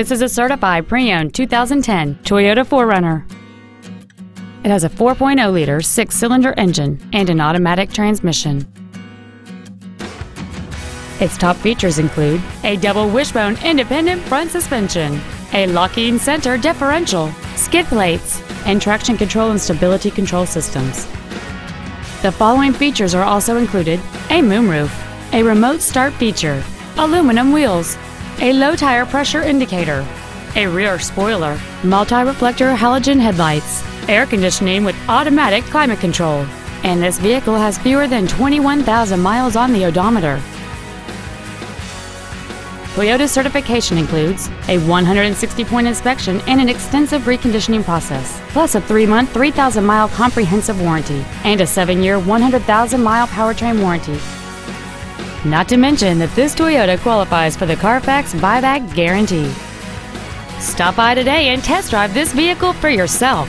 This is a certified pre-owned 2010 Toyota 4Runner. It has a 4.0-liter six-cylinder engine and an automatic transmission. Its top features include a double wishbone independent front suspension, a locking center differential, skid plates, and traction control and stability control systems. The following features are also included a moonroof, a remote start feature, aluminum wheels, a low tire pressure indicator, a rear spoiler, multi-reflector halogen headlights, air conditioning with automatic climate control, and this vehicle has fewer than 21,000 miles on the odometer. Toyota's certification includes a 160-point inspection and an extensive reconditioning process, plus a 3-month, 3,000-mile comprehensive warranty and a 7-year, 100,000-mile powertrain warranty. Not to mention that this Toyota qualifies for the Carfax buyback guarantee. Stop by today and test drive this vehicle for yourself.